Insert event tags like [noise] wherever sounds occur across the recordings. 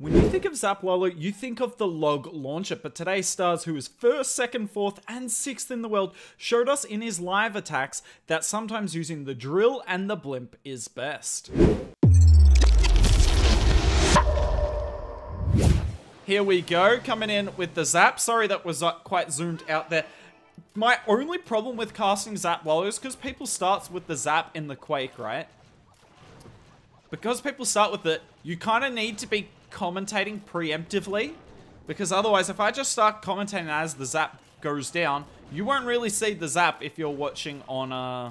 When you think of Zap Lalo, you think of the log launcher, but today Stars, who is first, second, fourth, and sixth in the world, showed us in his live attacks that sometimes using the drill and the blimp is best. Here we go, coming in with the Zap. Sorry that was uh, quite zoomed out there. My only problem with casting Zap Lalo is because people starts with the Zap in the Quake, right? Because people start with it, you kind of need to be commentating preemptively. Because otherwise, if I just start commentating as the zap goes down, you won't really see the zap if you're watching on a... Uh,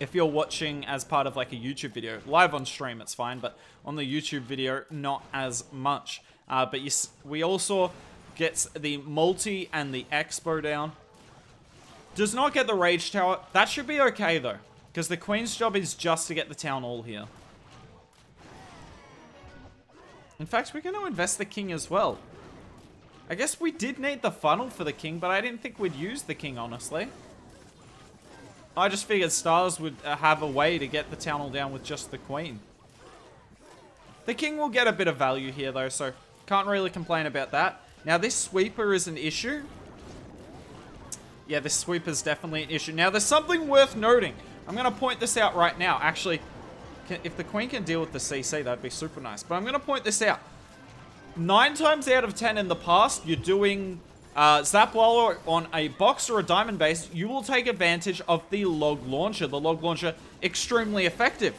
if you're watching as part of like a YouTube video. Live on stream, it's fine, but on the YouTube video, not as much. Uh, but you, we also gets the multi and the expo down. Does not get the rage tower. That should be okay though. Because the queen's job is just to get the town hall here. In fact, we're going to invest the king as well. I guess we did need the funnel for the king, but I didn't think we'd use the king, honestly. I just figured stars would uh, have a way to get the town hall down with just the queen. The king will get a bit of value here, though, so can't really complain about that. Now, this sweeper is an issue. Yeah, this sweeper is definitely an issue. Now, there's something worth noting. I'm going to point this out right now. Actually, can, if the queen can deal with the CC, that'd be super nice. But I'm going to point this out. Nine times out of ten in the past, you're doing uh, Zap Lalo on a box or a diamond base, you will take advantage of the log launcher. The log launcher, extremely effective.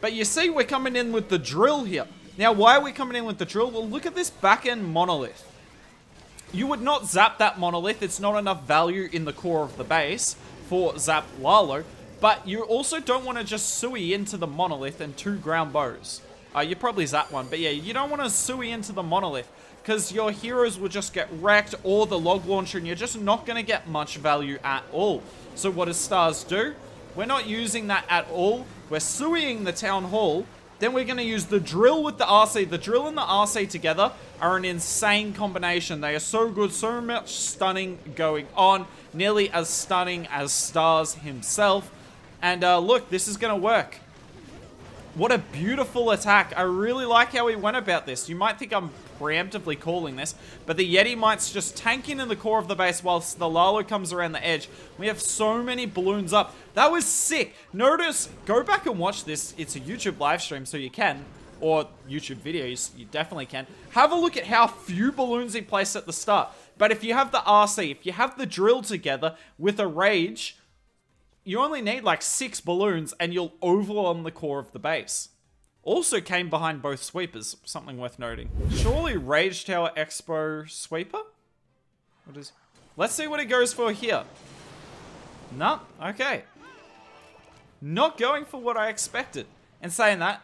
But you see, we're coming in with the drill here. Now, why are we coming in with the drill? Well, look at this back-end monolith. You would not zap that monolith. It's not enough value in the core of the base for Zap Lalo. But you also don't want to just sui into the monolith and two ground bows. Uh, you probably zap one, but yeah, you don't want to sui into the monolith because your heroes will just get wrecked or the log launcher and you're just not going to get much value at all. So what does Stars do? We're not using that at all. We're suiing the Town Hall. Then we're going to use the drill with the RC. The drill and the RC together are an insane combination. They are so good, so much stunning going on. Nearly as stunning as Stars himself. And uh, look, this is going to work. What a beautiful attack. I really like how he went about this. You might think I'm preemptively calling this, but the Yeti Mites just tanking in the core of the base whilst the Lalo comes around the edge. We have so many balloons up. That was sick. Notice, go back and watch this. It's a YouTube live stream, so you can, or YouTube videos, you definitely can. Have a look at how few balloons he placed at the start. But if you have the RC, if you have the drill together with a Rage, you only need like six balloons and you'll overwhelm the core of the base. Also came behind both sweepers, something worth noting. Surely Rage Tower Expo Sweeper? What is... Let's see what it goes for here. No, okay. Not going for what I expected. And saying that,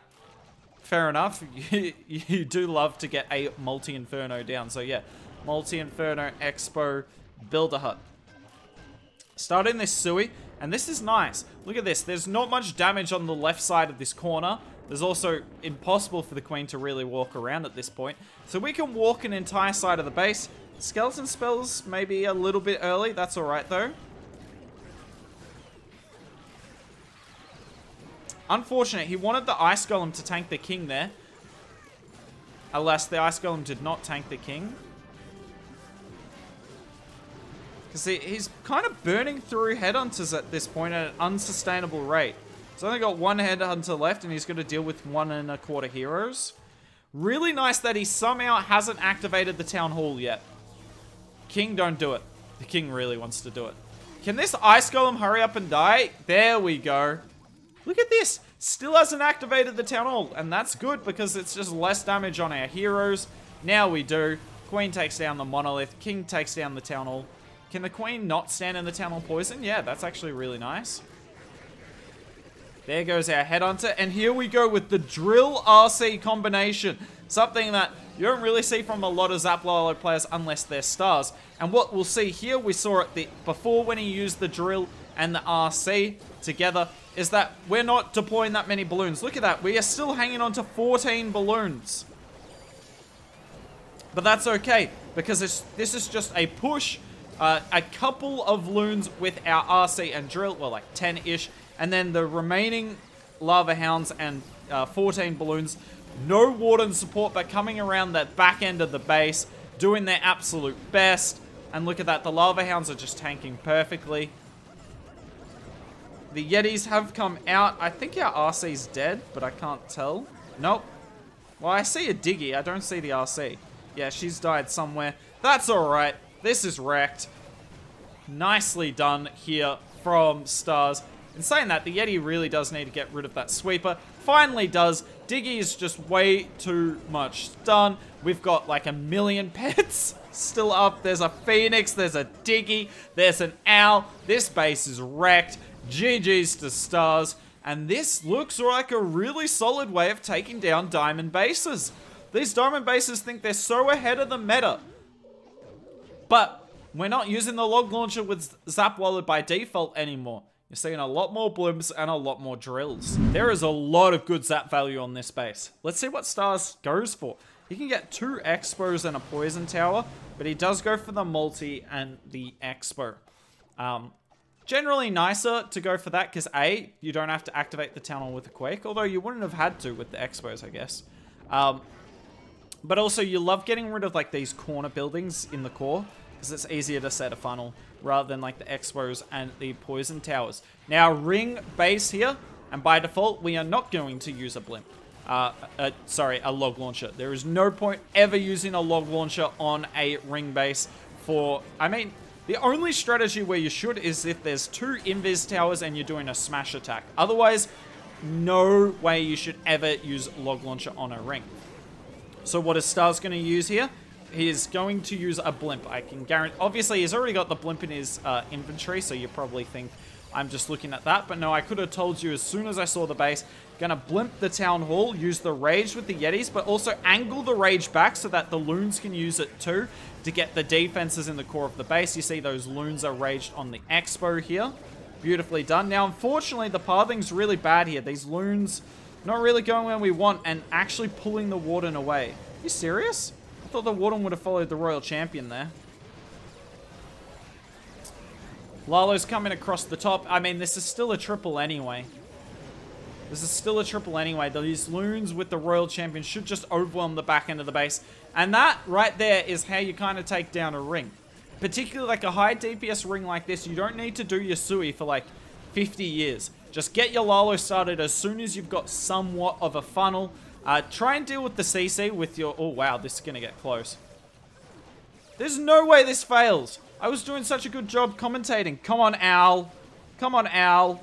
fair enough, [laughs] you, you do love to get a multi-inferno down. So yeah, multi-inferno Expo Builder Hut. Starting this Sui, and this is nice. Look at this. There's not much damage on the left side of this corner. There's also impossible for the queen to really walk around at this point. So we can walk an entire side of the base. Skeleton spells maybe a little bit early. That's alright though. Unfortunate. He wanted the Ice Golem to tank the king there. Alas, the Ice Golem did not tank the king. Because he's kind of burning through headhunters at this point at an unsustainable rate. He's only got one headhunter left and he's going to deal with one and a quarter heroes. Really nice that he somehow hasn't activated the town hall yet. King, don't do it. The king really wants to do it. Can this ice golem hurry up and die? There we go. Look at this. Still hasn't activated the town hall. And that's good because it's just less damage on our heroes. Now we do. Queen takes down the monolith. King takes down the town hall. Can the queen not stand in the town hall poison? Yeah, that's actually really nice. There goes our headhunter. And here we go with the drill RC combination. Something that you don't really see from a lot of Zap Lalo players unless they're stars. And what we'll see here, we saw it the, before when he used the drill and the RC together, is that we're not deploying that many balloons. Look at that. We are still hanging on to 14 balloons. But that's okay, because this is just a push uh, a couple of loons with our RC and drill, well, like 10-ish, and then the remaining lava hounds and uh, 14 balloons No Warden support, but coming around that back end of the base, doing their absolute best. And look at that, the Lava Hounds are just tanking perfectly. The Yetis have come out. I think our RC's dead, but I can't tell. Nope. Well, I see a Diggy. I don't see the RC. Yeah, she's died somewhere. That's alright. This is wrecked. Nicely done here from Stars. In saying that, the Yeti really does need to get rid of that sweeper. Finally does. Diggy is just way too much stun. We've got like a million [laughs] pets still up. There's a phoenix, there's a Diggy, there's an owl. This base is wrecked. GG's to Stars. And this looks like a really solid way of taking down diamond bases. These diamond bases think they're so ahead of the meta. But we're not using the log launcher with Zap Lalo by default anymore. You're seeing a lot more blimps and a lot more drills. There is a lot of good zap value on this base. Let's see what Stars goes for. He can get two Expos and a Poison Tower, but he does go for the multi and the Expo. Um, generally nicer to go for that because A, you don't have to activate the town hall with a Quake, although you wouldn't have had to with the Expos, I guess. Um, but also, you love getting rid of like these corner buildings in the core because it's easier to set a funnel rather than like the Expos and the Poison Towers. Now, ring base here, and by default, we are not going to use a blimp. Uh, uh, sorry, a log launcher. There is no point ever using a log launcher on a ring base for, I mean, the only strategy where you should is if there's two invis towers and you're doing a smash attack. Otherwise, no way you should ever use log launcher on a ring. So what is Stars going to use here? he is going to use a blimp. I can guarantee. Obviously, he's already got the blimp in his uh, inventory, so you probably think I'm just looking at that. But no, I could have told you as soon as I saw the base. Gonna blimp the town hall, use the rage with the yetis, but also angle the rage back so that the loons can use it too to get the defenses in the core of the base. You see those loons are raged on the expo here. Beautifully done. Now, unfortunately, the pathing's really bad here. These loons not really going where we want and actually pulling the warden away. You serious? I thought the Warden would have followed the Royal Champion there. Lalo's coming across the top. I mean, this is still a triple anyway. This is still a triple anyway. These loons with the Royal Champion should just overwhelm the back end of the base. And that right there is how you kind of take down a ring. Particularly like a high DPS ring like this, you don't need to do your Sui for like 50 years. Just get your Lalo started as soon as you've got somewhat of a funnel. Uh, try and deal with the CC with your... Oh, wow, this is going to get close. There's no way this fails. I was doing such a good job commentating. Come on, Owl. Come on, Owl.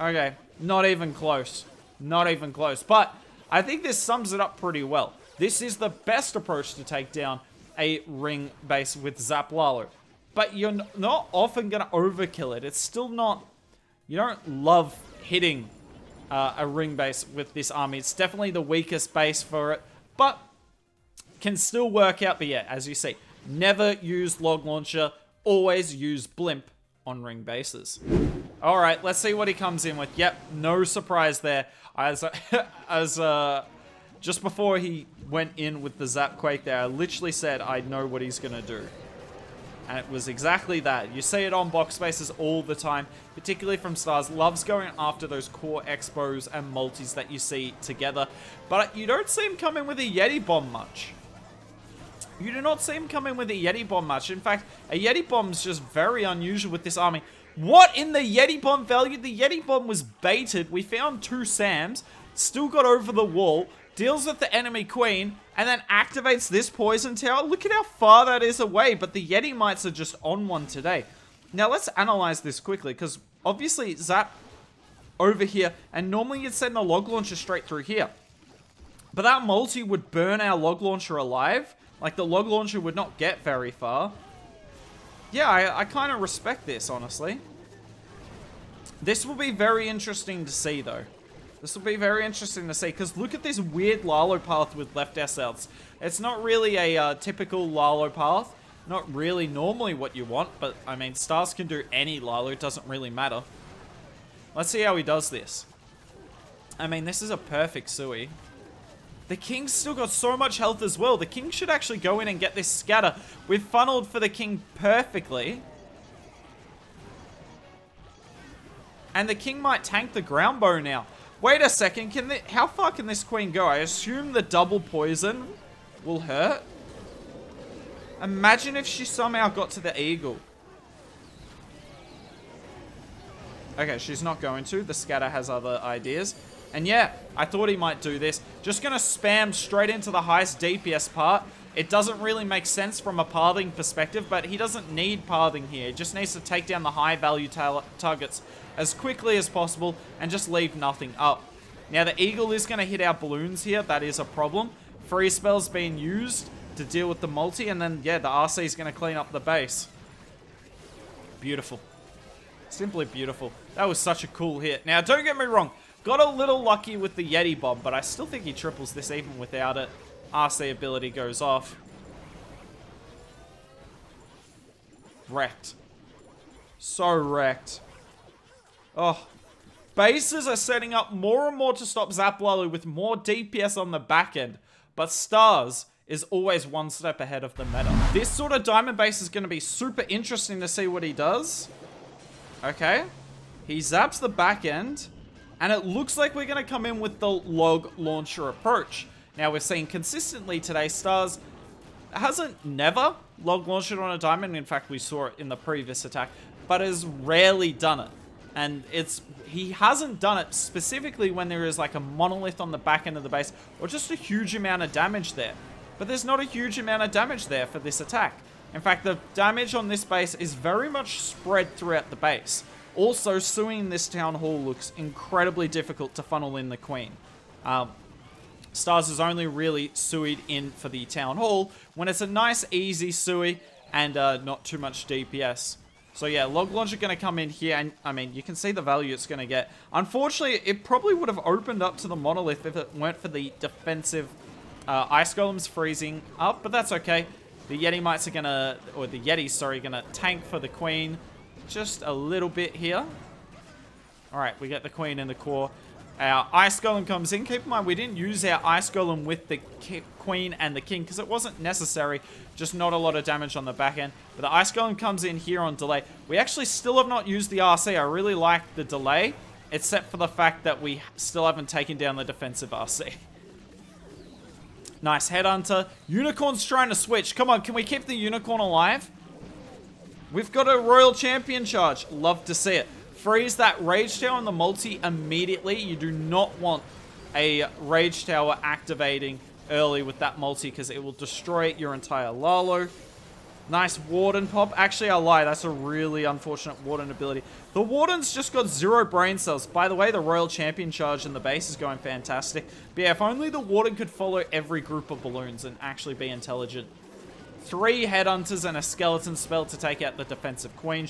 Okay, not even close. Not even close. But I think this sums it up pretty well. This is the best approach to take down a ring base with Zap Lalo. But you're not often going to overkill it. It's still not... You don't love hitting uh, a ring base with this army. It's definitely the weakest base for it, but can still work out. But yeah, as you see, never use log launcher, always use blimp on ring bases. All right, let's see what he comes in with. Yep, no surprise there. As, [laughs] as uh, just before he went in with the Zap Quake there, I literally said I know what he's to do. And it was exactly that. You see it on box bases all the time, particularly from Stars. Loves going after those core expos and multis that you see together. But you don't see him come in with a Yeti bomb much. You do not see him come in with a Yeti bomb much. In fact, a Yeti bomb is just very unusual with this army. What in the Yeti bomb value? The Yeti bomb was baited. We found two Sams. Still got over the wall deals with the enemy queen, and then activates this poison tower. Look at how far that is away, but the Yeti Mites are just on one today. Now, let's analyze this quickly, because obviously Zap over here, and normally you'd send the log launcher straight through here. But that multi would burn our log launcher alive. Like, the log launcher would not get very far. Yeah, I, I kind of respect this, honestly. This will be very interesting to see, though. This will be very interesting to see, because look at this weird Lalo path with left SLs. It's not really a uh, typical Lalo path. Not really normally what you want, but I mean, Stars can do any Lalo, it doesn't really matter. Let's see how he does this. I mean, this is a perfect Sui. The King's still got so much health as well. The King should actually go in and get this scatter. We've funneled for the King perfectly. And the King might tank the ground bow now. Wait a second, can the, how far can this queen go? I assume the double poison will hurt. Imagine if she somehow got to the eagle. Okay, she's not going to. The scatter has other ideas. And yeah, I thought he might do this. Just to spam straight into the highest DPS part. It doesn't really make sense from a pathing perspective, but he doesn't need pathing here. He just needs to take down the high value targets as quickly as possible and just leave nothing up. Now, the Eagle is going to hit our balloons here. That is a problem. Freeze spell's being used to deal with the multi, and then, yeah, the RC is going to clean up the base. Beautiful. Simply beautiful. That was such a cool hit. Now, don't get me wrong. Got a little lucky with the Yeti Bomb, but I still think he triples this even without it. RC ability goes off. Wrecked. So wrecked. Oh. Bases are setting up more and more to stop Zap Lalo with more DPS on the back end. But Stars is always one step ahead of the meta. This sort of diamond base is going to be super interesting to see what he does. Okay. He zaps the back end. And it looks like we're going to come in with the log launcher approach. Now, we're seeing consistently today, Stars hasn't never log launched it on a diamond. In fact, we saw it in the previous attack, but has rarely done it. And it's he hasn't done it specifically when there is like a monolith on the back end of the base or just a huge amount of damage there. But there's not a huge amount of damage there for this attack. In fact, the damage on this base is very much spread throughout the base. Also, suing this town hall looks incredibly difficult to funnel in the queen. Um, Stars is only really suied in for the town hall when it's a nice easy sui and uh, not too much DPS. So yeah, Log Launcher going to come in here, and I mean, you can see the value it's going to get. Unfortunately, it probably would have opened up to the Monolith if it weren't for the defensive uh, Ice Golems freezing up, but that's okay. The Yeti Mites are going to, or the Yeti, sorry, going to tank for the Queen just a little bit here. Alright, we get the Queen in the core. Our Ice Golem comes in. Keep in mind, we didn't use our Ice Golem with the Queen and the King because it wasn't necessary. Just not a lot of damage on the back end. But the Ice Golem comes in here on delay. We actually still have not used the RC. I really like the delay, except for the fact that we still haven't taken down the defensive RC. Nice Headhunter. Unicorn's trying to switch. Come on, can we keep the Unicorn alive? We've got a Royal Champion charge. Love to see it freeze that Rage Tower on the multi immediately. You do not want a Rage Tower activating early with that multi because it will destroy your entire Lalo. Nice Warden pop. Actually, I lie. That's a really unfortunate Warden ability. The Warden's just got zero brain cells. By the way, the Royal Champion charge in the base is going fantastic. But yeah, if only the Warden could follow every group of balloons and actually be intelligent. Three Headhunters and a Skeleton spell to take out the defensive Queen.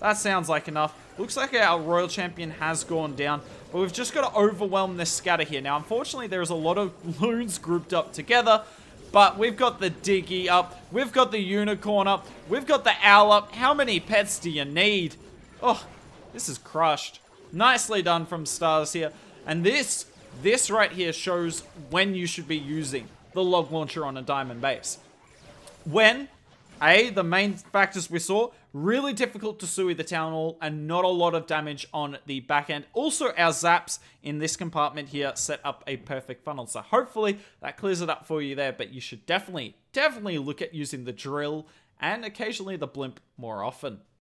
That sounds like enough. Looks like our Royal Champion has gone down, but we've just got to overwhelm this scatter here. Now, unfortunately, there's a lot of [laughs] loons grouped up together, but we've got the Diggy up, we've got the Unicorn up, we've got the Owl up. How many pets do you need? Oh, this is crushed. Nicely done from Stars here. And this, this right here shows when you should be using the log launcher on a diamond base. When a, the main factors we saw, really difficult to sui the Town Hall and not a lot of damage on the back end. Also, our zaps in this compartment here set up a perfect funnel. So hopefully that clears it up for you there, but you should definitely, definitely look at using the drill and occasionally the blimp more often.